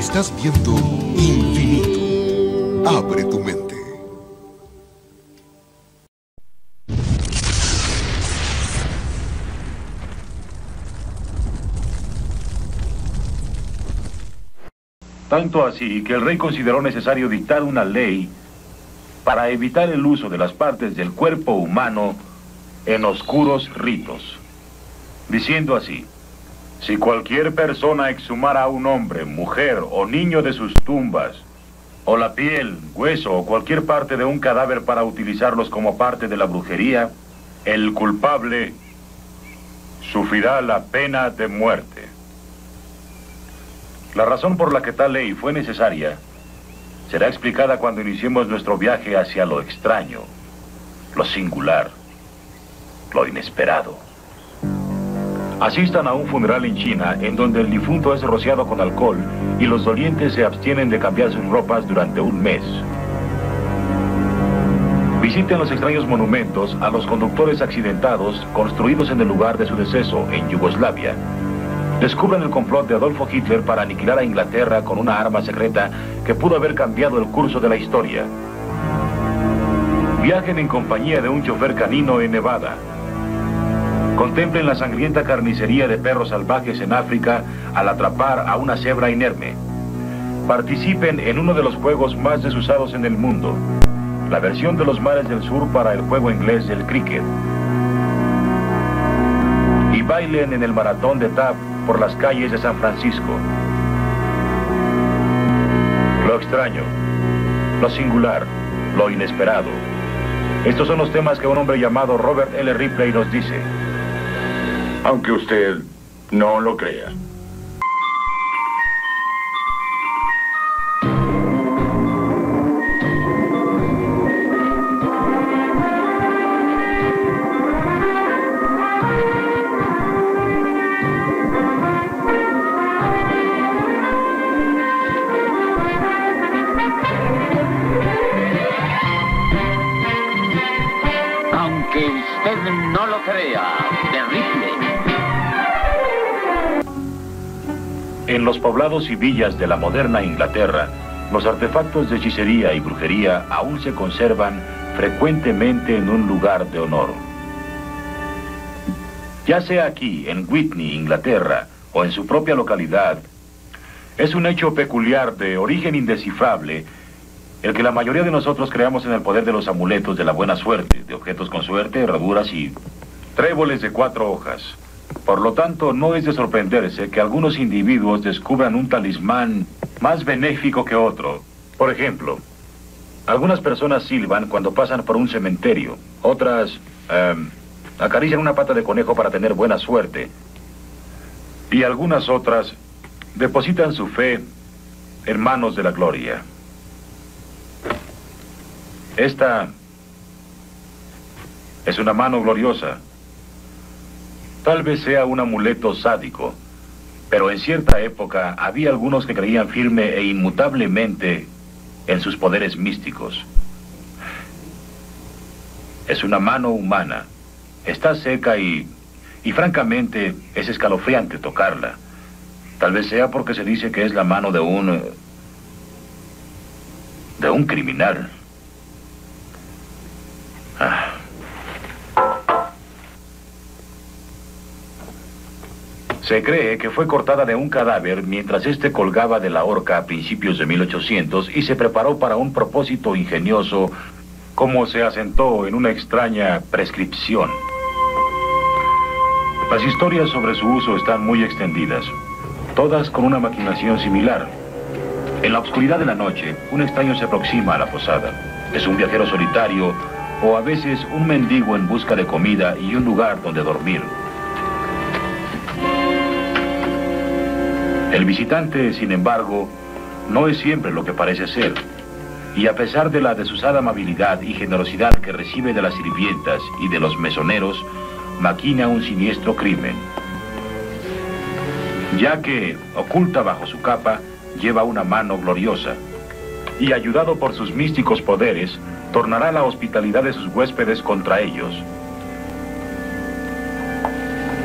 Estás viendo infinito. Abre tu mente. Tanto así que el rey consideró necesario dictar una ley para evitar el uso de las partes del cuerpo humano en oscuros ritos, diciendo así, si cualquier persona exhumara a un hombre, mujer o niño de sus tumbas, o la piel, hueso o cualquier parte de un cadáver para utilizarlos como parte de la brujería, el culpable sufrirá la pena de muerte. La razón por la que tal ley fue necesaria será explicada cuando iniciemos nuestro viaje hacia lo extraño, lo singular, lo inesperado. Asistan a un funeral en China en donde el difunto es rociado con alcohol y los dolientes se abstienen de cambiar sus ropas durante un mes. Visiten los extraños monumentos a los conductores accidentados construidos en el lugar de su deceso en Yugoslavia descubren el complot de Adolfo Hitler para aniquilar a Inglaterra con una arma secreta que pudo haber cambiado el curso de la historia. Viajen en compañía de un chofer canino en Nevada. Contemplen la sangrienta carnicería de perros salvajes en África al atrapar a una cebra inerme. Participen en uno de los juegos más desusados en el mundo, la versión de los mares del sur para el juego inglés del cricket. Y bailen en el maratón de tap por las calles de San Francisco. Lo extraño, lo singular, lo inesperado. Estos son los temas que un hombre llamado Robert L. Ripley nos dice. Aunque usted no lo crea. En los poblados y villas de la moderna Inglaterra, los artefactos de hechicería y brujería aún se conservan frecuentemente en un lugar de honor. Ya sea aquí, en Whitney, Inglaterra, o en su propia localidad, es un hecho peculiar de origen indescifrable el que la mayoría de nosotros creamos en el poder de los amuletos de la buena suerte, de objetos con suerte, herraduras y tréboles de cuatro hojas. Por lo tanto, no es de sorprenderse que algunos individuos descubran un talismán más benéfico que otro. Por ejemplo, algunas personas silban cuando pasan por un cementerio, otras em, acarician una pata de conejo para tener buena suerte, y algunas otras depositan su fe en manos de la gloria. Esta es una mano gloriosa Tal vez sea un amuleto sádico, pero en cierta época había algunos que creían firme e inmutablemente en sus poderes místicos. Es una mano humana. Está seca y, y francamente es escalofriante tocarla. Tal vez sea porque se dice que es la mano de un... de un criminal. Ah. Se cree que fue cortada de un cadáver mientras éste colgaba de la horca a principios de 1800 y se preparó para un propósito ingenioso como se asentó en una extraña prescripción. Las historias sobre su uso están muy extendidas, todas con una maquinación similar. En la oscuridad de la noche, un extraño se aproxima a la posada. Es un viajero solitario o a veces un mendigo en busca de comida y un lugar donde dormir. El visitante, sin embargo, no es siempre lo que parece ser. Y a pesar de la desusada amabilidad y generosidad que recibe de las sirvientas y de los mesoneros, maquina un siniestro crimen. Ya que, oculta bajo su capa, lleva una mano gloriosa. Y ayudado por sus místicos poderes, tornará la hospitalidad de sus huéspedes contra ellos.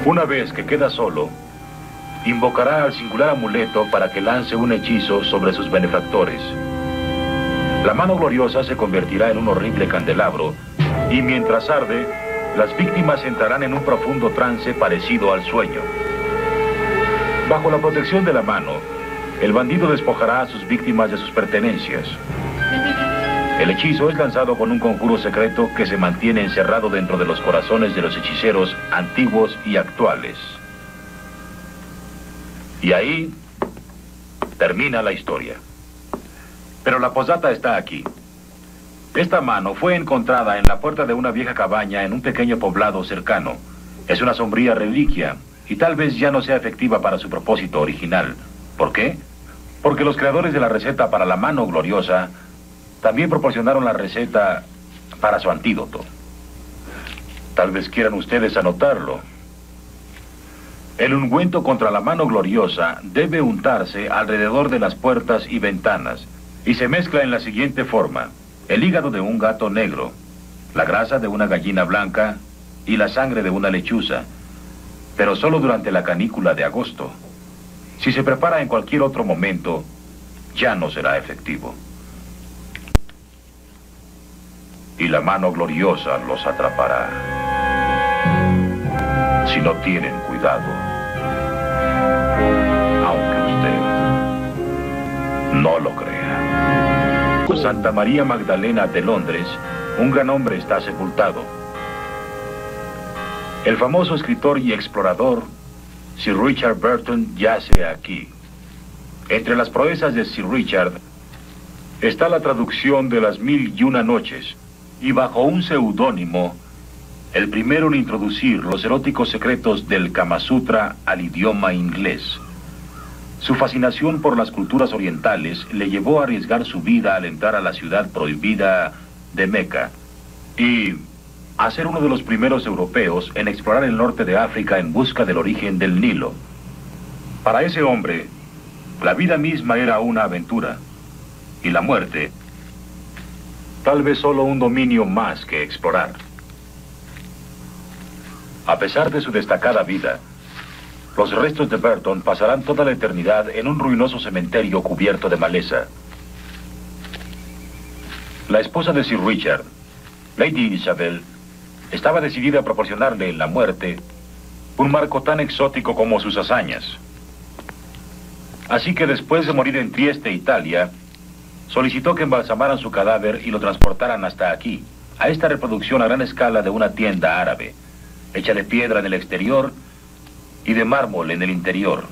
Una vez que queda solo, invocará al singular amuleto para que lance un hechizo sobre sus benefactores. La mano gloriosa se convertirá en un horrible candelabro y mientras arde, las víctimas entrarán en un profundo trance parecido al sueño. Bajo la protección de la mano, el bandido despojará a sus víctimas de sus pertenencias. El hechizo es lanzado con un conjuro secreto que se mantiene encerrado dentro de los corazones de los hechiceros antiguos y actuales. Y ahí termina la historia. Pero la posdata está aquí. Esta mano fue encontrada en la puerta de una vieja cabaña en un pequeño poblado cercano. Es una sombría reliquia y tal vez ya no sea efectiva para su propósito original. ¿Por qué? Porque los creadores de la receta para la mano gloriosa también proporcionaron la receta para su antídoto. Tal vez quieran ustedes anotarlo. El ungüento contra la mano gloriosa debe untarse alrededor de las puertas y ventanas y se mezcla en la siguiente forma. El hígado de un gato negro, la grasa de una gallina blanca y la sangre de una lechuza, pero solo durante la canícula de agosto. Si se prepara en cualquier otro momento, ya no será efectivo. Y la mano gloriosa los atrapará. Si no tienen cuidado. No lo crea. Santa María Magdalena de Londres, un gran hombre está sepultado. El famoso escritor y explorador Sir Richard Burton yace aquí. Entre las proezas de Sir Richard está la traducción de las mil y una noches, y bajo un seudónimo, el primero en introducir los eróticos secretos del Kama Sutra al idioma inglés. Su fascinación por las culturas orientales le llevó a arriesgar su vida al entrar a la ciudad prohibida de Meca y a ser uno de los primeros europeos en explorar el norte de África en busca del origen del Nilo. Para ese hombre, la vida misma era una aventura y la muerte tal vez solo un dominio más que explorar. A pesar de su destacada vida, los restos de Burton pasarán toda la eternidad en un ruinoso cementerio cubierto de maleza. La esposa de Sir Richard, Lady Isabel, estaba decidida a proporcionarle en la muerte un marco tan exótico como sus hazañas. Así que después de morir en Trieste, Italia, solicitó que embalsamaran su cadáver y lo transportaran hasta aquí, a esta reproducción a gran escala de una tienda árabe, hecha de piedra en el exterior y de mármol en el interior.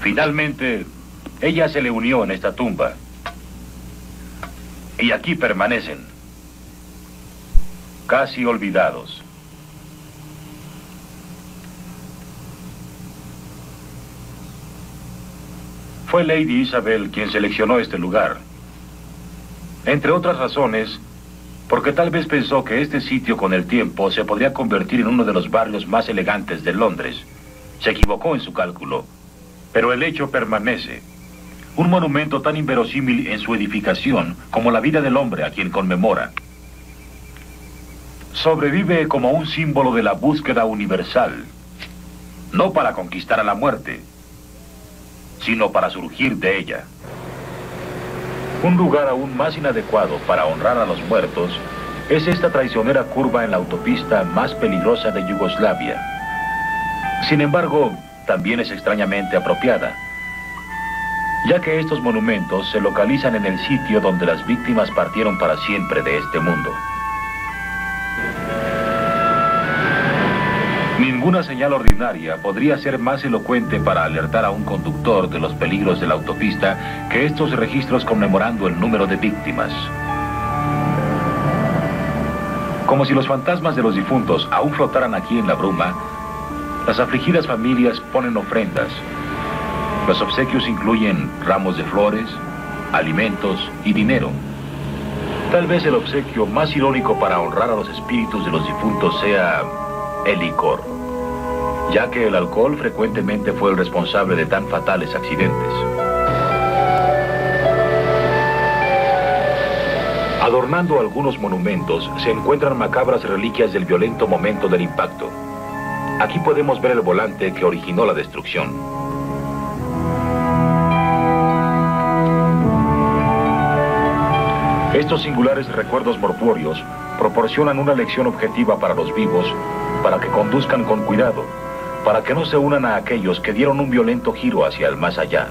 Finalmente, ella se le unió en esta tumba y aquí permanecen, casi olvidados. Fue Lady Isabel quien seleccionó este lugar. Entre otras razones, porque tal vez pensó que este sitio con el tiempo se podría convertir en uno de los barrios más elegantes de Londres. Se equivocó en su cálculo, pero el hecho permanece. Un monumento tan inverosímil en su edificación como la vida del hombre a quien conmemora. Sobrevive como un símbolo de la búsqueda universal, no para conquistar a la muerte, sino para surgir de ella. Un lugar aún más inadecuado para honrar a los muertos es esta traicionera curva en la autopista más peligrosa de Yugoslavia. Sin embargo, también es extrañamente apropiada ya que estos monumentos se localizan en el sitio donde las víctimas partieron para siempre de este mundo. Ninguna señal ordinaria podría ser más elocuente para alertar a un conductor de los peligros de la autopista que estos registros conmemorando el número de víctimas. Como si los fantasmas de los difuntos aún flotaran aquí en la bruma, las afligidas familias ponen ofrendas, los obsequios incluyen ramos de flores, alimentos y dinero. Tal vez el obsequio más irónico para honrar a los espíritus de los difuntos sea el licor, ya que el alcohol frecuentemente fue el responsable de tan fatales accidentes. Adornando algunos monumentos se encuentran macabras reliquias del violento momento del impacto. Aquí podemos ver el volante que originó la destrucción. Estos singulares recuerdos mortuorios proporcionan una lección objetiva para los vivos, para que conduzcan con cuidado, para que no se unan a aquellos que dieron un violento giro hacia el más allá.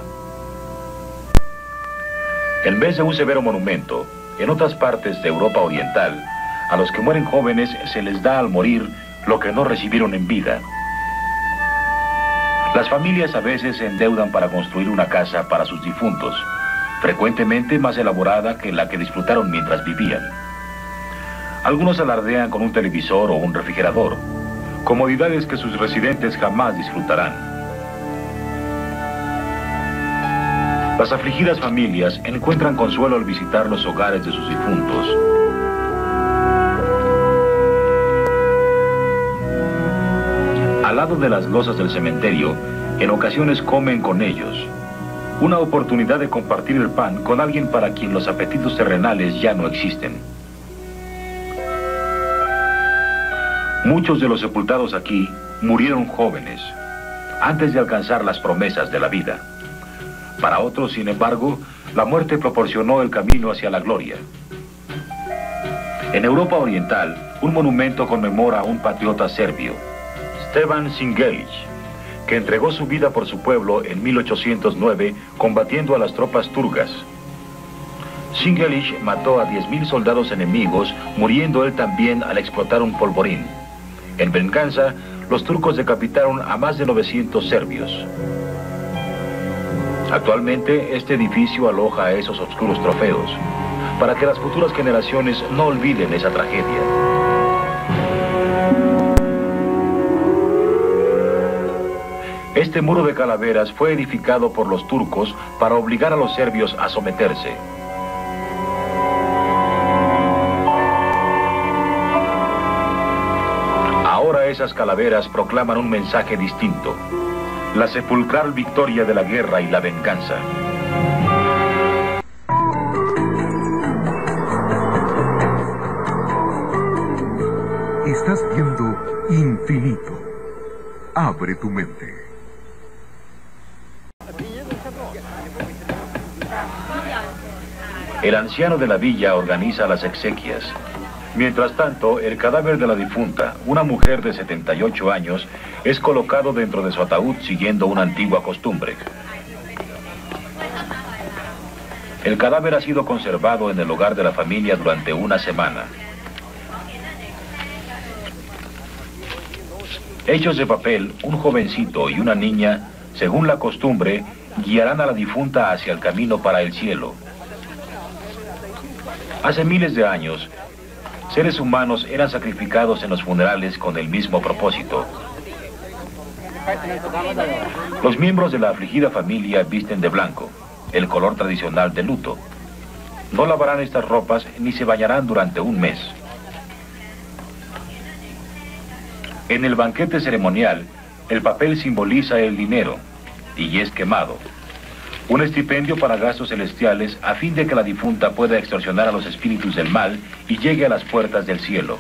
En vez de un severo monumento, en otras partes de Europa Oriental, a los que mueren jóvenes se les da al morir lo que no recibieron en vida. Las familias a veces se endeudan para construir una casa para sus difuntos, frecuentemente más elaborada que la que disfrutaron mientras vivían. Algunos alardean con un televisor o un refrigerador, comodidades que sus residentes jamás disfrutarán. Las afligidas familias encuentran consuelo al visitar los hogares de sus difuntos. Al lado de las losas del cementerio, en ocasiones comen con ellos. Una oportunidad de compartir el pan con alguien para quien los apetitos terrenales ya no existen. Muchos de los sepultados aquí murieron jóvenes, antes de alcanzar las promesas de la vida. Para otros, sin embargo, la muerte proporcionó el camino hacia la gloria. En Europa Oriental, un monumento conmemora a un patriota serbio, Stevan Singelic, que entregó su vida por su pueblo en 1809 combatiendo a las tropas turcas. Singelic mató a 10.000 soldados enemigos, muriendo él también al explotar un polvorín. En venganza, los turcos decapitaron a más de 900 serbios. Actualmente, este edificio aloja esos oscuros trofeos, para que las futuras generaciones no olviden esa tragedia. Este muro de calaveras fue edificado por los turcos para obligar a los serbios a someterse. Esas calaveras proclaman un mensaje distinto la sepulcral victoria de la guerra y la venganza. Estás viendo infinito. Abre tu mente. El anciano de la villa organiza las exequias. Mientras tanto, el cadáver de la difunta, una mujer de 78 años, es colocado dentro de su ataúd siguiendo una antigua costumbre. El cadáver ha sido conservado en el hogar de la familia durante una semana. Hechos de papel, un jovencito y una niña, según la costumbre, guiarán a la difunta hacia el camino para el cielo. Hace miles de años, seres humanos eran sacrificados en los funerales con el mismo propósito. Los miembros de la afligida familia visten de blanco, el color tradicional de luto. No lavarán estas ropas ni se bañarán durante un mes. En el banquete ceremonial, el papel simboliza el dinero y es quemado. Un estipendio para gastos celestiales a fin de que la difunta pueda extorsionar a los espíritus del mal y llegue a las puertas del cielo.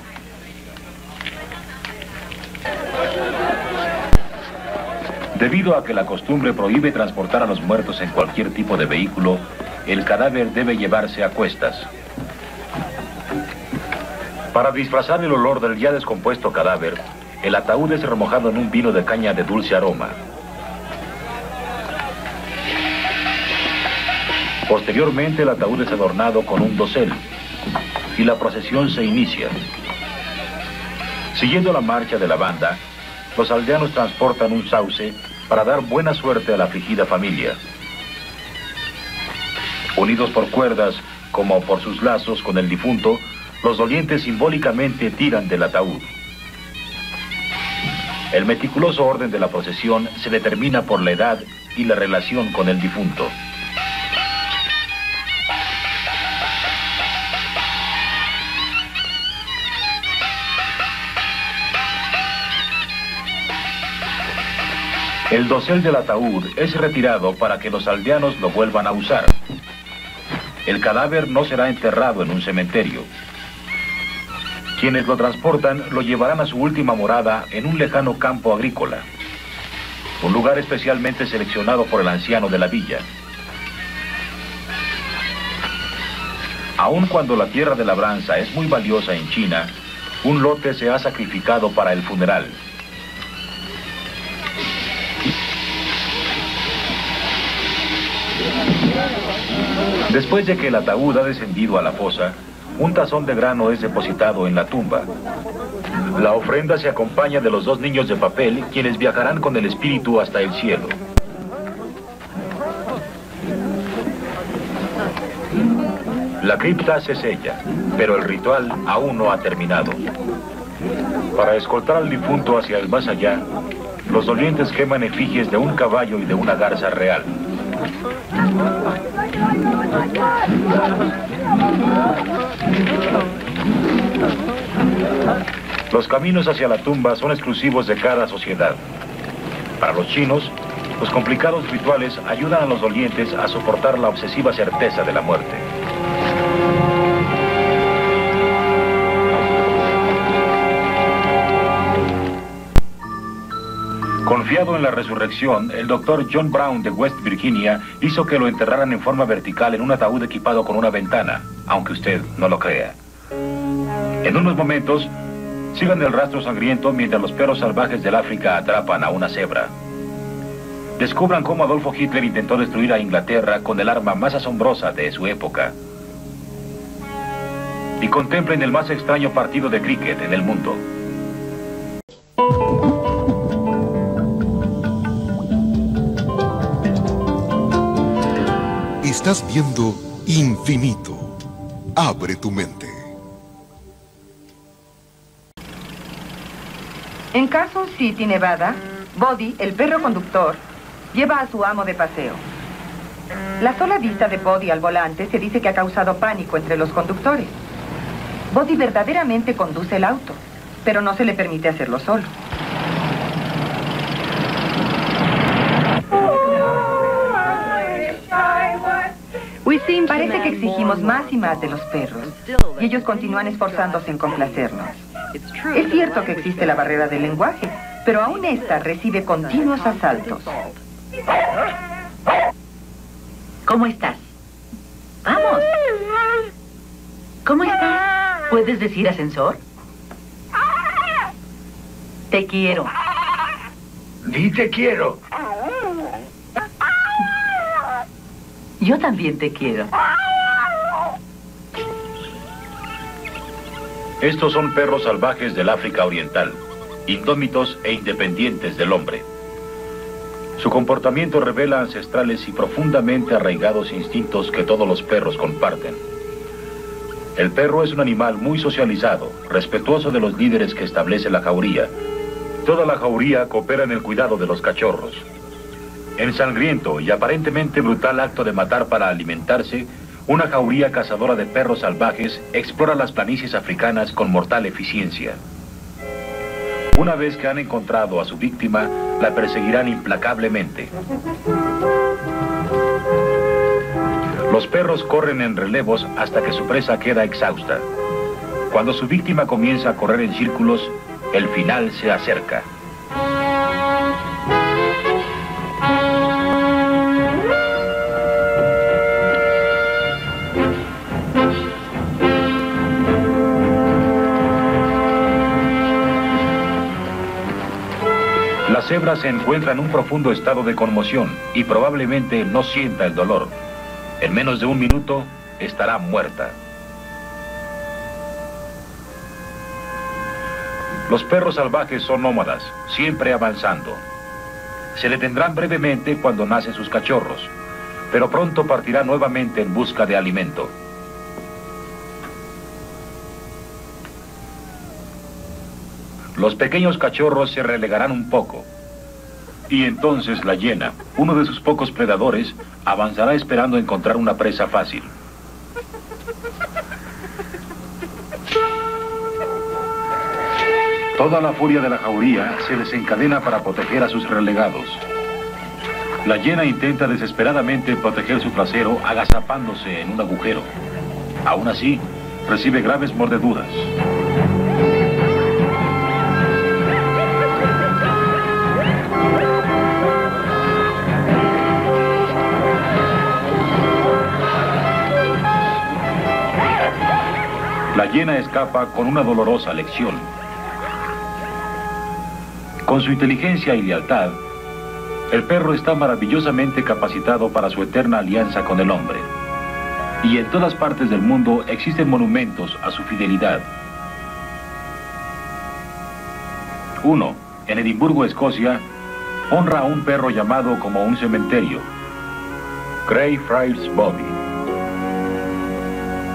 Debido a que la costumbre prohíbe transportar a los muertos en cualquier tipo de vehículo, el cadáver debe llevarse a cuestas. Para disfrazar el olor del ya descompuesto cadáver, el ataúd es remojado en un vino de caña de dulce aroma. Posteriormente el ataúd es adornado con un dosel y la procesión se inicia. Siguiendo la marcha de la banda, los aldeanos transportan un sauce para dar buena suerte a la afligida familia. Unidos por cuerdas, como por sus lazos con el difunto, los dolientes simbólicamente tiran del ataúd. El meticuloso orden de la procesión se determina por la edad y la relación con el difunto. El dosel del ataúd es retirado para que los aldeanos lo vuelvan a usar. el cadáver no será enterrado en un cementerio. Quienes lo transportan lo llevarán a su última morada en un lejano campo agrícola, un lugar especialmente seleccionado por el anciano de la villa. Aun cuando la tierra de labranza es muy valiosa en China, un lote se ha sacrificado para el funeral. Después de que el ataúd ha descendido a la fosa, un tazón de grano es depositado en la tumba. La ofrenda se acompaña de los dos niños de papel, quienes viajarán con el espíritu hasta el cielo. La cripta se sella, pero el ritual aún no ha terminado. Para escoltar al difunto hacia el más allá, los dolientes queman efigies de un caballo y de una garza real. Los caminos hacia la tumba son exclusivos de cada sociedad. Para los chinos, los complicados rituales ayudan a los dolientes a soportar la obsesiva certeza de la muerte. Confiado en la resurrección, el doctor John Brown de West Virginia hizo que lo enterraran en forma vertical en un ataúd equipado con una ventana, aunque usted no lo crea. En unos momentos, sigan el rastro sangriento mientras los perros salvajes del África atrapan a una cebra. Descubran cómo Adolfo Hitler intentó destruir a Inglaterra con el arma más asombrosa de su época. Y contemplen el más extraño partido de cricket en el mundo. Estás viendo Infinito. Abre tu mente. En Carson City, Nevada, Buddy, el perro conductor, lleva a su amo de paseo. La sola vista de Buddy al volante se dice que ha causado pánico entre los conductores. Buddy verdaderamente conduce el auto, pero no se le permite hacerlo solo. Parece que exigimos más y más de los perros, y ellos continúan esforzándose en complacernos. Es cierto que existe la barrera del lenguaje, pero aún esta recibe continuos asaltos. ¿Cómo estás? Vamos. ¿Cómo estás? ¿Puedes decir ascensor? Te quiero. Di te quiero. Yo también te quiero. Estos son perros salvajes del África Oriental, indómitos e independientes del hombre. Su comportamiento revela ancestrales y profundamente arraigados instintos que todos los perros comparten. El perro es un animal muy socializado, respetuoso de los líderes que establece la jauría. Toda la jauría coopera en el cuidado de los cachorros. En sangriento y aparentemente brutal acto de matar para alimentarse, una jauría cazadora de perros salvajes explora las planicies africanas con mortal eficiencia. Una vez que han encontrado a su víctima, la perseguirán implacablemente. Los perros corren en relevos hasta que su presa queda exhausta. Cuando su víctima comienza a correr en círculos, el final se acerca. La cebra se encuentra en un profundo estado de conmoción y probablemente no sienta el dolor. En menos de un minuto estará muerta. Los perros salvajes son nómadas, siempre avanzando. Se detendrán brevemente cuando nacen sus cachorros, pero pronto partirá nuevamente en busca de alimento. Los pequeños cachorros se relegarán un poco. Y entonces la hiena, uno de sus pocos predadores, avanzará esperando encontrar una presa fácil. Toda la furia de la jauría se desencadena para proteger a sus relegados. La hiena intenta desesperadamente proteger su trasero agazapándose en un agujero. Aún así, recibe graves mordeduras. La hiena escapa con una dolorosa lección. Con su inteligencia y lealtad, el perro está maravillosamente capacitado para su eterna alianza con el hombre. Y en todas partes del mundo existen monumentos a su fidelidad. 1. En Edimburgo, Escocia, honra a un perro llamado como un cementerio. Greyfriars Bobby.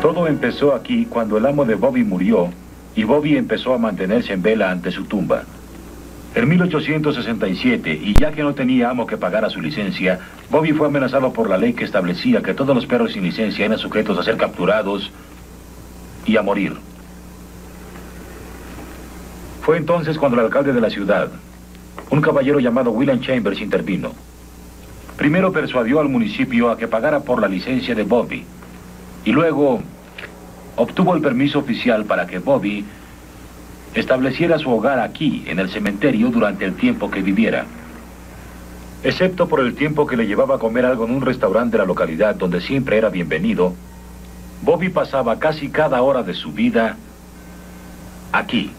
Todo empezó aquí cuando el amo de Bobby murió y Bobby empezó a mantenerse en vela ante su tumba. En 1867, y ya que no tenía amo que pagara su licencia, Bobby fue amenazado por la ley que establecía que todos los perros sin licencia eran sujetos a ser capturados y a morir. Fue entonces cuando el alcalde de la ciudad, un caballero llamado William Chambers, intervino. Primero persuadió al municipio a que pagara por la licencia de Bobby, y luego obtuvo el permiso oficial para que Bobby estableciera su hogar aquí, en el cementerio, durante el tiempo que viviera. Excepto por el tiempo que le llevaba a comer algo en un restaurante de la localidad donde siempre era bienvenido, Bobby pasaba casi cada hora de su vida aquí,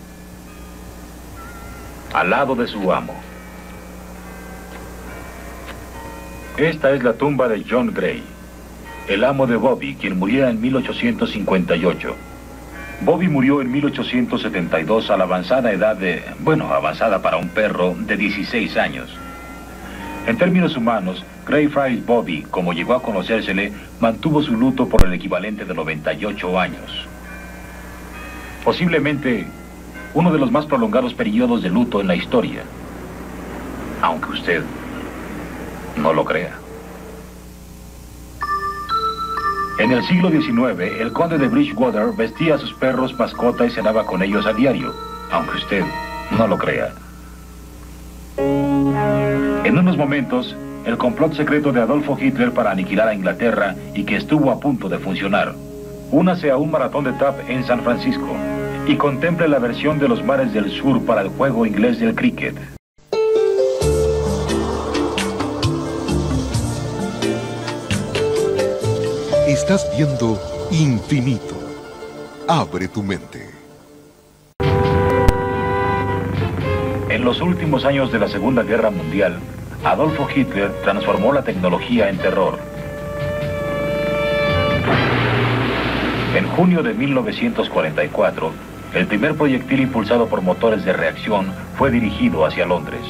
al lado de su amo. Esta es la tumba de John Gray, el amo de Bobby, quien muriera en 1858. Bobby murió en 1872 a la avanzada edad de, bueno, avanzada para un perro de 16 años. En términos humanos, Greyfriars Bobby, como llegó a conocérsele, mantuvo su luto por el equivalente de 98 años. Posiblemente uno de los más prolongados periodos de luto en la historia, aunque usted no lo crea. En el siglo XIX, el conde de Bridgewater vestía a sus perros mascota y cenaba con ellos a diario, aunque usted no lo crea. En unos momentos, el complot secreto de Adolfo Hitler para aniquilar a Inglaterra y que estuvo a punto de funcionar. Únase a un maratón de tap en San Francisco y contemple la versión de los mares del sur para el juego inglés del cricket. Estás viendo Infinito. Abre tu mente. En los últimos años de la Segunda Guerra Mundial, Adolfo Hitler transformó la tecnología en terror. En junio de 1944, el primer proyectil impulsado por motores de reacción fue dirigido hacia Londres.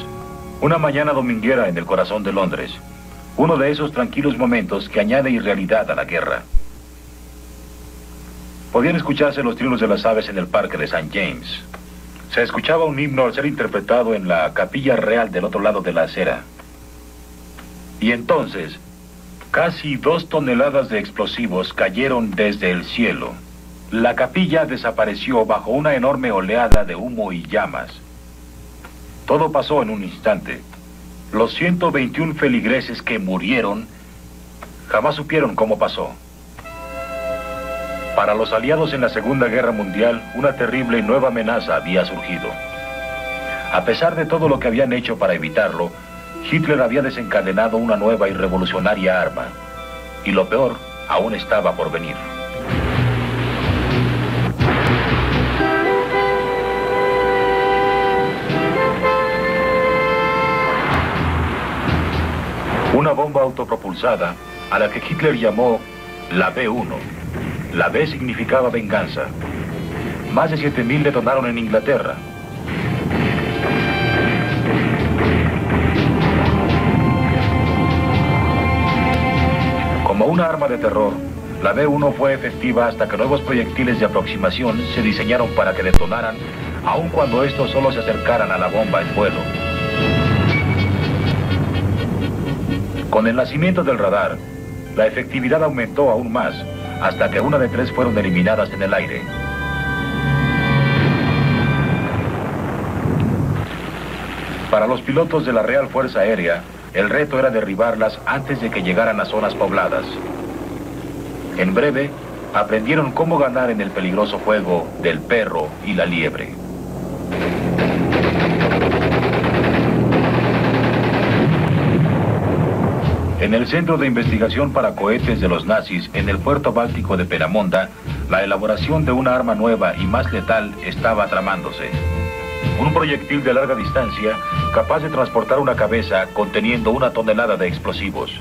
Una mañana dominguera en el corazón de Londres. Uno de esos tranquilos momentos que añade irrealidad a la guerra. Podían escucharse los trinos de las aves en el parque de St. James. Se escuchaba un himno al ser interpretado en la capilla real del otro lado de la acera. Y entonces, casi dos toneladas de explosivos cayeron desde el cielo. La capilla desapareció bajo una enorme oleada de humo y llamas. Todo pasó en un instante. Los 121 feligreses que murieron jamás supieron cómo pasó. Para los aliados en la Segunda Guerra Mundial, una terrible nueva amenaza había surgido. A pesar de todo lo que habían hecho para evitarlo, Hitler había desencadenado una nueva y revolucionaria arma. Y lo peor aún estaba por venir. Una bomba autopropulsada a la que Hitler llamó la B-1. La B significaba venganza. Más de 7.000 detonaron en Inglaterra. Como una arma de terror, la B-1 fue efectiva hasta que nuevos proyectiles de aproximación se diseñaron para que detonaran, aun cuando estos solo se acercaran a la bomba en vuelo. Con el nacimiento del radar, la efectividad aumentó aún más, hasta que una de tres fueron eliminadas en el aire. Para los pilotos de la Real Fuerza Aérea, el reto era derribarlas antes de que llegaran a zonas pobladas. En breve, aprendieron cómo ganar en el peligroso juego del perro y la liebre. En el Centro de Investigación para Cohetes de los Nazis, en el puerto báltico de Peramonda, la elaboración de una arma nueva y más letal estaba tramándose. Un proyectil de larga distancia capaz de transportar una cabeza conteniendo una tonelada de explosivos.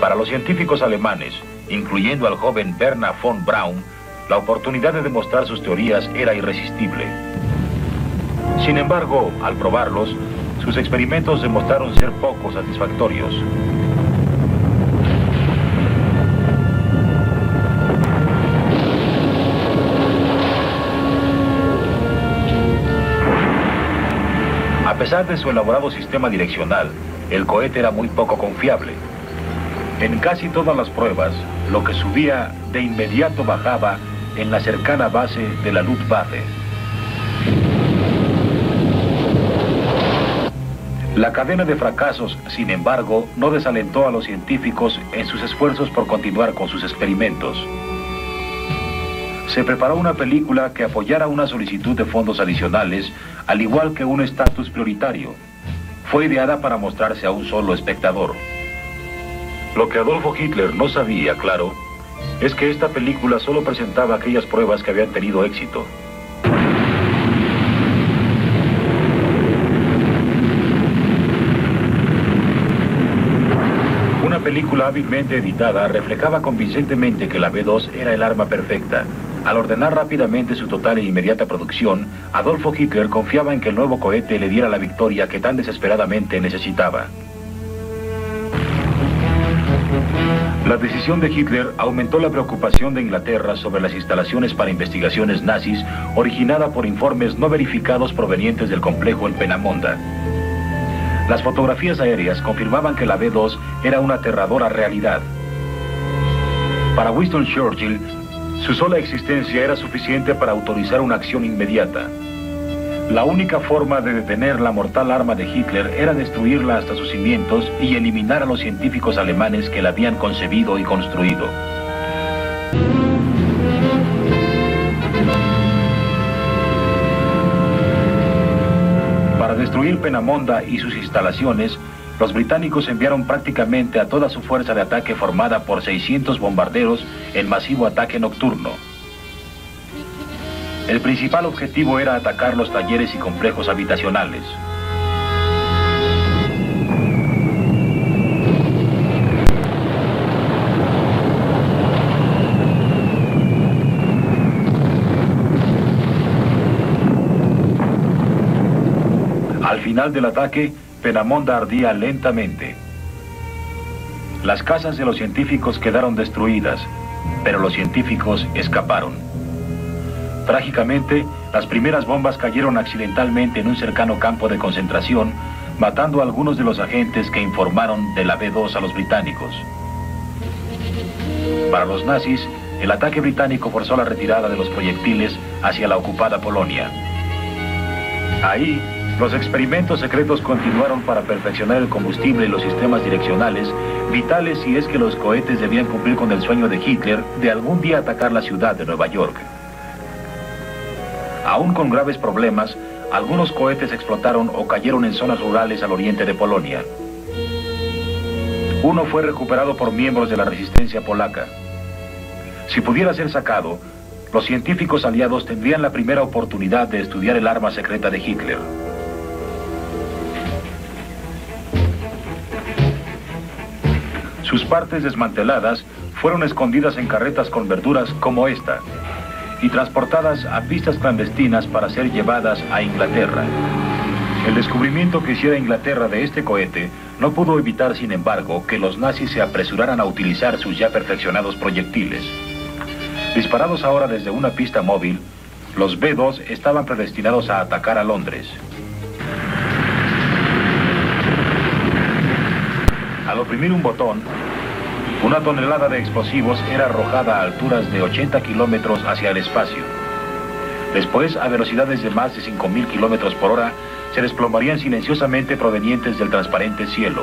Para los científicos alemanes, incluyendo al joven Werner von Braun, la oportunidad de demostrar sus teorías era irresistible. Sin embargo, al probarlos, sus experimentos demostraron ser poco satisfactorios. A pesar de su elaborado sistema direccional, el cohete era muy poco confiable. En casi todas las pruebas, lo que subía de inmediato bajaba en la cercana base de la Luftwaffe. La cadena de fracasos, sin embargo, no desalentó a los científicos en sus esfuerzos por continuar con sus experimentos. Se preparó una película que apoyara una solicitud de fondos adicionales, al igual que un estatus prioritario. Fue ideada para mostrarse a un solo espectador. Lo que Adolfo Hitler no sabía, claro, es que esta película solo presentaba aquellas pruebas que habían tenido éxito. Película hábilmente editada reflejaba convincentemente que la B-2 era el arma perfecta. Al ordenar rápidamente su total e inmediata producción, Adolfo Hitler confiaba en que el nuevo cohete le diera la victoria que tan desesperadamente necesitaba. La decisión de Hitler aumentó la preocupación de Inglaterra sobre las instalaciones para investigaciones nazis originada por informes no verificados provenientes del complejo en Penamonda. Las fotografías aéreas confirmaban que la B-2 era una aterradora realidad. Para Winston Churchill, su sola existencia era suficiente para autorizar una acción inmediata. La única forma de detener la mortal arma de Hitler era destruirla hasta sus cimientos y eliminar a los científicos alemanes que la habían concebido y construido. Destruir Penamonda y sus instalaciones, los británicos enviaron prácticamente a toda su fuerza de ataque formada por 600 bombarderos en masivo ataque nocturno. El principal objetivo era atacar los talleres y complejos habitacionales. Al final del ataque, Penamonda ardía lentamente. Las casas de los científicos quedaron destruidas, pero los científicos escaparon. Trágicamente, las primeras bombas cayeron accidentalmente en un cercano campo de concentración, matando a algunos de los agentes que informaron de la B-2 a los británicos. Para los nazis, el ataque británico forzó la retirada de los proyectiles hacia la ocupada Polonia. Ahí, los experimentos secretos continuaron para perfeccionar el combustible y los sistemas direccionales, vitales si es que los cohetes debían cumplir con el sueño de Hitler de algún día atacar la ciudad de Nueva York. Aún con graves problemas, algunos cohetes explotaron o cayeron en zonas rurales al oriente de Polonia. Uno fue recuperado por miembros de la resistencia polaca. Si pudiera ser sacado, los científicos aliados tendrían la primera oportunidad de estudiar el arma secreta de Hitler. Sus partes desmanteladas fueron escondidas en carretas con verduras como esta y transportadas a pistas clandestinas para ser llevadas a Inglaterra. El descubrimiento que hiciera Inglaterra de este cohete no pudo evitar, sin embargo, que los nazis se apresuraran a utilizar sus ya perfeccionados proyectiles. Disparados ahora desde una pista móvil, los B-2 estaban predestinados a atacar a Londres. Al oprimir un botón, una tonelada de explosivos era arrojada a alturas de 80 kilómetros hacia el espacio. Después, a velocidades de más de 5.000 kilómetros por hora, se desplomarían silenciosamente provenientes del transparente cielo.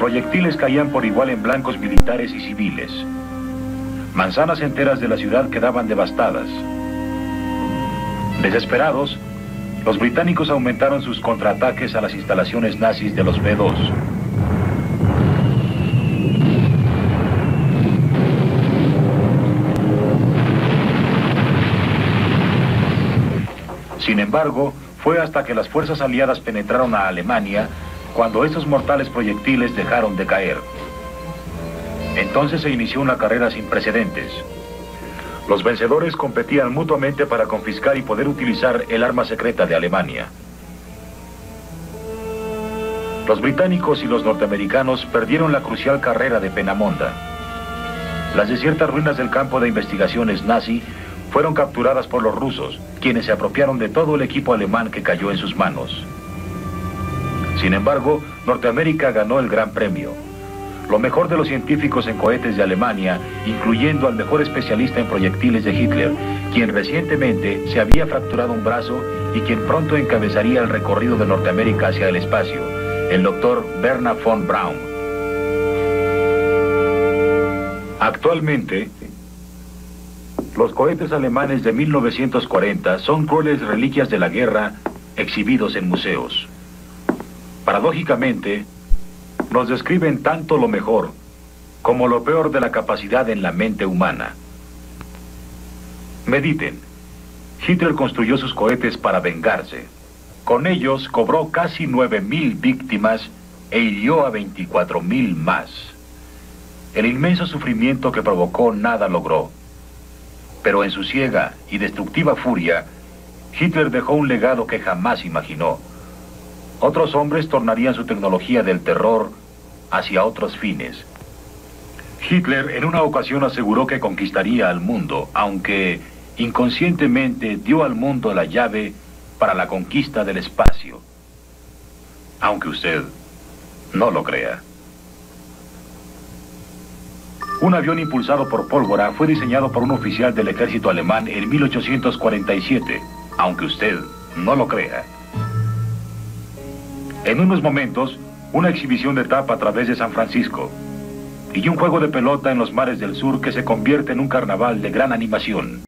Proyectiles caían por igual en blancos militares y civiles. Manzanas enteras de la ciudad quedaban devastadas. Desesperados, los británicos aumentaron sus contraataques a las instalaciones nazis de los B-2. Sin embargo, fue hasta que las fuerzas aliadas penetraron a Alemania cuando estos mortales proyectiles dejaron de caer. Entonces se inició una carrera sin precedentes. Los vencedores competían mutuamente para confiscar y poder utilizar el arma secreta de Alemania. Los británicos y los norteamericanos perdieron la crucial carrera de Penamonda. Las desiertas ruinas del campo de investigaciones nazi fueron capturadas por los rusos, quienes se apropiaron de todo el equipo alemán que cayó en sus manos. Sin embargo, Norteamérica ganó el gran premio. Lo mejor de los científicos en cohetes de Alemania, incluyendo al mejor especialista en proyectiles de Hitler, quien recientemente se había fracturado un brazo y quien pronto encabezaría el recorrido de Norteamérica hacia el espacio, el doctor Bernard von Braun. Actualmente, los cohetes alemanes de 1940 son crueles reliquias de la guerra exhibidos en museos. Paradójicamente, nos describen tanto lo mejor como lo peor de la capacidad en la mente humana. Mediten. Hitler construyó sus cohetes para vengarse. Con ellos cobró casi 9.000 víctimas e hirió a 24.000 más. El inmenso sufrimiento que provocó nada logró. Pero en su ciega y destructiva furia, Hitler dejó un legado que jamás imaginó. Otros hombres tornarían su tecnología del terror hacia otros fines. Hitler en una ocasión aseguró que conquistaría al mundo, aunque inconscientemente dio al mundo la llave para la conquista del espacio. Aunque usted no lo crea. Un avión impulsado por pólvora fue diseñado por un oficial del ejército alemán en 1847, aunque usted no lo crea. En unos momentos, una exhibición de tapa a través de San Francisco y un juego de pelota en los mares del sur que se convierte en un carnaval de gran animación.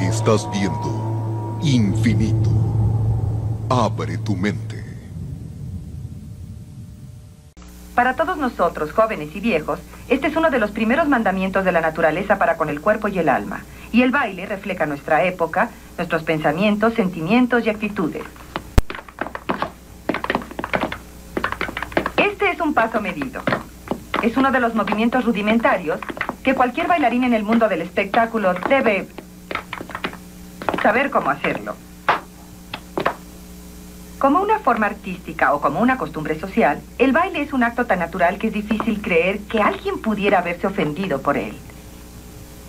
Estás viendo infinito. Abre tu mente. Para todos nosotros, jóvenes y viejos, este es uno de los primeros mandamientos de la naturaleza para con el cuerpo y el alma. Y el baile refleja nuestra época, nuestros pensamientos, sentimientos y actitudes. Este es un paso medido. Es uno de los movimientos rudimentarios que cualquier bailarín en el mundo del espectáculo debe saber cómo hacerlo. Como una forma artística o como una costumbre social, el baile es un acto tan natural que es difícil creer que alguien pudiera haberse ofendido por él.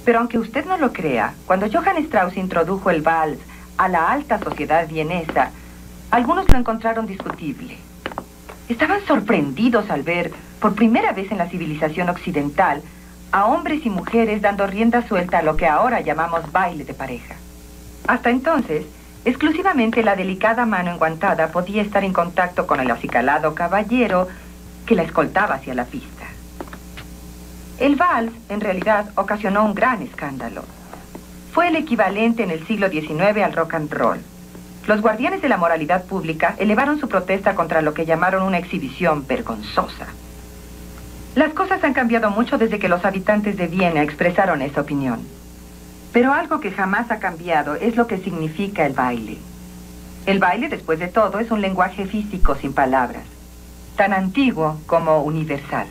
Pero aunque usted no lo crea, cuando Johann Strauss introdujo el vals a la alta sociedad vienesa, algunos lo encontraron discutible. Estaban sorprendidos al ver, por primera vez en la civilización occidental, a hombres y mujeres dando rienda suelta a lo que ahora llamamos baile de pareja. Hasta entonces, exclusivamente la delicada mano enguantada podía estar en contacto con el acicalado caballero que la escoltaba hacia la pista. El vals, en realidad, ocasionó un gran escándalo. Fue el equivalente en el siglo XIX al rock and roll. Los guardianes de la moralidad pública elevaron su protesta contra lo que llamaron una exhibición vergonzosa. Las cosas han cambiado mucho desde que los habitantes de Viena expresaron esa opinión. Pero algo que jamás ha cambiado es lo que significa el baile. El baile, después de todo, es un lenguaje físico sin palabras, tan antiguo como universal.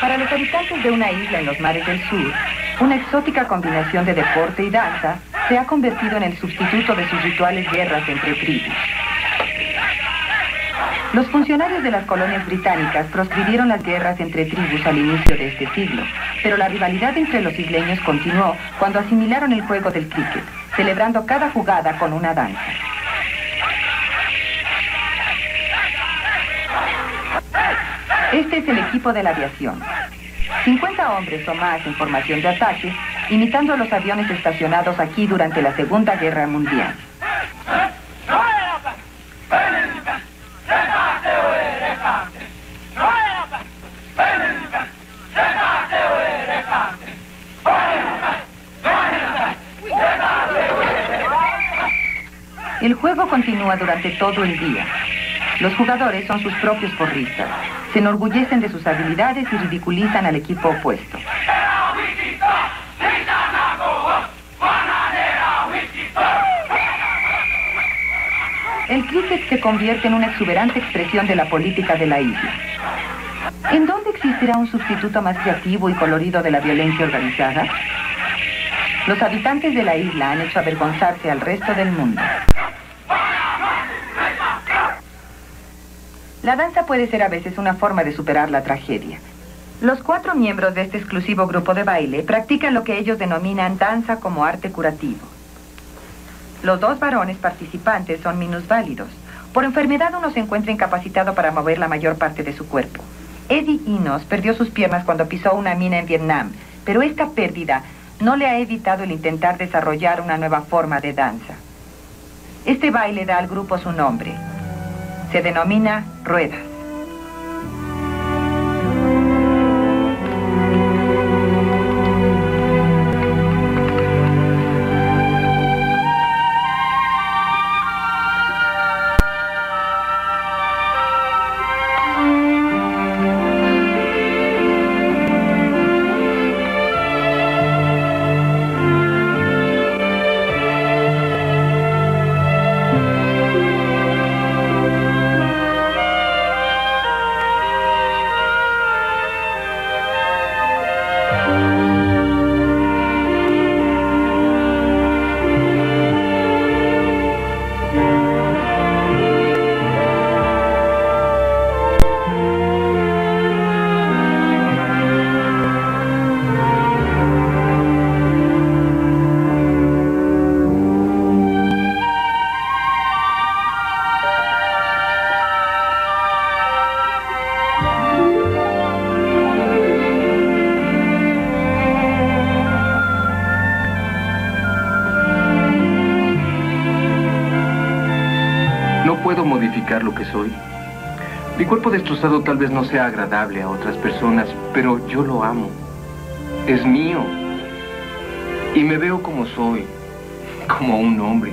Para los habitantes de una isla en los mares del sur, una exótica combinación de deporte y danza se ha convertido en el sustituto de sus rituales guerras entre tribus. Los funcionarios de las colonias británicas proscribieron las guerras entre tribus al inicio de este siglo, pero la rivalidad entre los isleños continuó cuando asimilaron el juego del cricket, celebrando cada jugada con una danza. Este es el equipo de la aviación. 50 hombres o más en formación de ataque, imitando a los aviones estacionados aquí durante la Segunda Guerra Mundial. El juego continúa durante todo el día. Los jugadores son sus propios porristas. Se enorgullecen de sus habilidades y ridiculizan al equipo opuesto. El cricket se convierte en una exuberante expresión de la política de la isla. ¿En dónde existirá un sustituto más creativo y colorido de la violencia organizada? Los habitantes de la isla han hecho avergonzarse al resto del mundo. La danza puede ser a veces una forma de superar la tragedia. Los cuatro miembros de este exclusivo grupo de baile practican lo que ellos denominan danza como arte curativo. Los dos varones participantes son minusválidos. Por enfermedad uno se encuentra incapacitado para mover la mayor parte de su cuerpo. Eddie Inos perdió sus piernas cuando pisó una mina en Vietnam, pero esta pérdida no le ha evitado el intentar desarrollar una nueva forma de danza. Este baile da al grupo su nombre, se denomina ruedas. Cuerpo destrozado tal vez no sea agradable a otras personas, pero yo lo amo. Es mío. Y me veo como soy, como un hombre.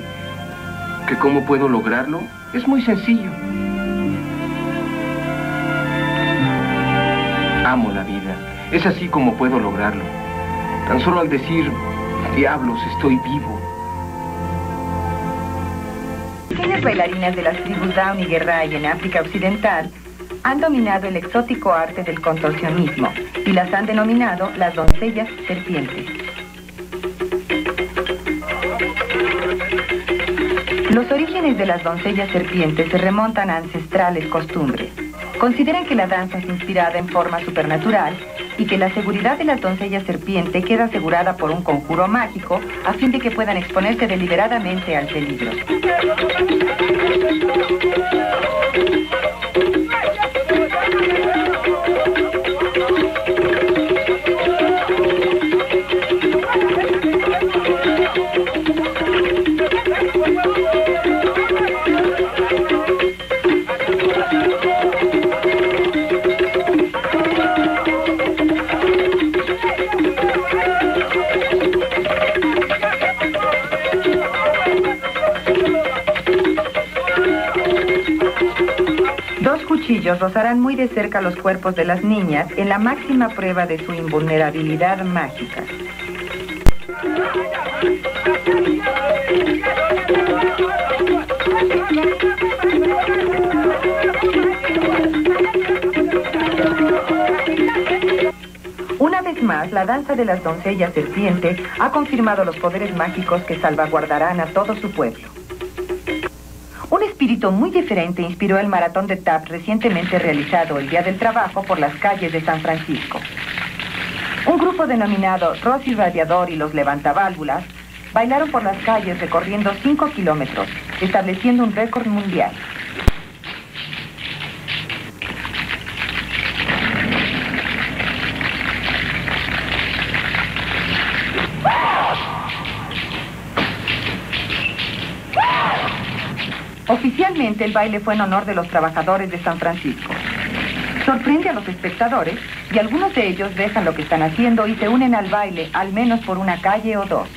¿Que cómo puedo lograrlo? Es muy sencillo. Amo la vida. Es así como puedo lograrlo. Tan solo al decir, diablos, estoy vivo pequeñas bailarinas de las tribus Down y Guerray en África Occidental han dominado el exótico arte del contorsionismo y las han denominado las doncellas serpientes. Los orígenes de las doncellas serpientes se remontan a ancestrales costumbres. Consideran que la danza es inspirada en forma supernatural y que la seguridad de las doncellas serpiente queda asegurada por un conjuro mágico a fin de que puedan exponerse deliberadamente al peligro. Cuchillos rozarán muy de cerca los cuerpos de las niñas en la máxima prueba de su invulnerabilidad mágica. Una vez más, la danza de las doncellas serpiente ha confirmado los poderes mágicos que salvaguardarán a todo su pueblo. Espíritu muy diferente inspiró el maratón de tap recientemente realizado el Día del Trabajo por las calles de San Francisco. Un grupo denominado Rosy Radiador y los Levantaválvulas bailaron por las calles recorriendo 5 kilómetros, estableciendo un récord mundial. El baile fue en honor de los trabajadores de San Francisco. Sorprende a los espectadores y algunos de ellos dejan lo que están haciendo y se unen al baile, al menos por una calle o dos.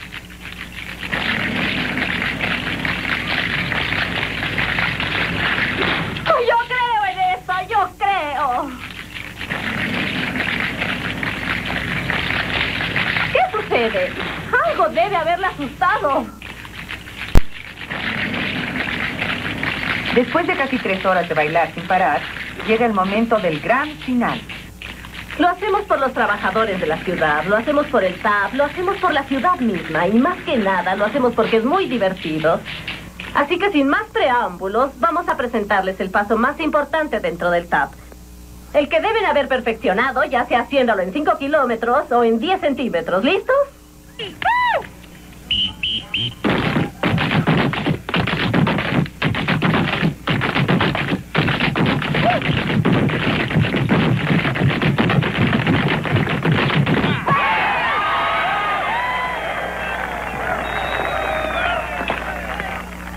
Yo creo en eso, yo creo. ¿Qué sucede? Algo debe haberla asustado. Después de casi tres horas de bailar sin parar, llega el momento del gran final. Lo hacemos por los trabajadores de la ciudad, lo hacemos por el TAP, lo hacemos por la ciudad misma y más que nada lo hacemos porque es muy divertido. Así que sin más preámbulos, vamos a presentarles el paso más importante dentro del TAP. El que deben haber perfeccionado, ya sea haciéndolo en 5 kilómetros o en 10 centímetros. ¿Listos?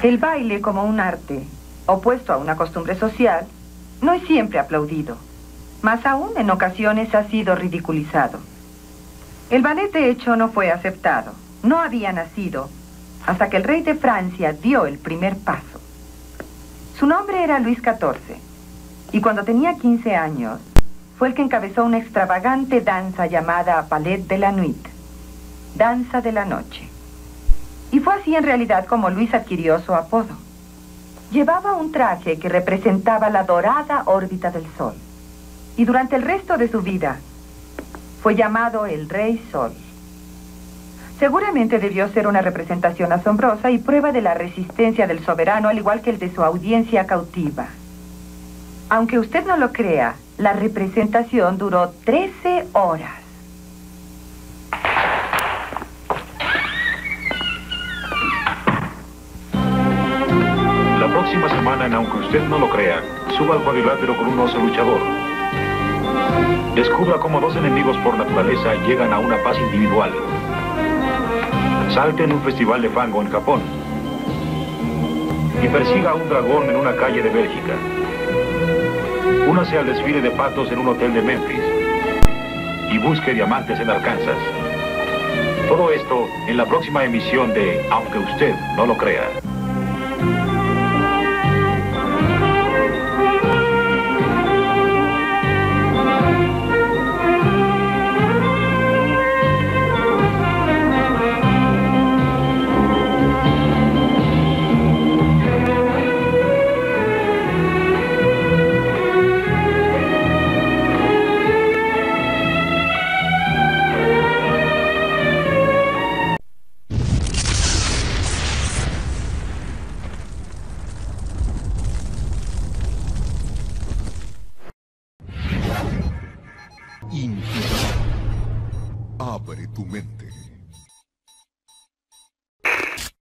El baile como un arte, opuesto a una costumbre social, no es siempre aplaudido. Más aún, en ocasiones ha sido ridiculizado. El ballet, de hecho, no fue aceptado. No había nacido hasta que el rey de Francia dio el primer paso. Su nombre era Luis XIV, y cuando tenía 15 años, fue el que encabezó una extravagante danza llamada Ballet de la Nuit, danza de la noche. Y fue así en realidad como Luis adquirió su apodo. Llevaba un traje que representaba la dorada órbita del Sol. Y durante el resto de su vida fue llamado el Rey Sol. Seguramente debió ser una representación asombrosa y prueba de la resistencia del soberano, al igual que el de su audiencia cautiva. Aunque usted no lo crea, la representación duró 13 horas. Próxima semana, en aunque usted no lo crea, suba al cuadrilátero con un oso luchador. Descubra cómo dos enemigos por naturaleza llegan a una paz individual. Salte en un festival de fango en Japón. Y persiga a un dragón en una calle de Bélgica. Únase al desfile de patos en un hotel de Memphis. Y busque diamantes en Arkansas. Todo esto en la próxima emisión de Aunque usted no lo crea.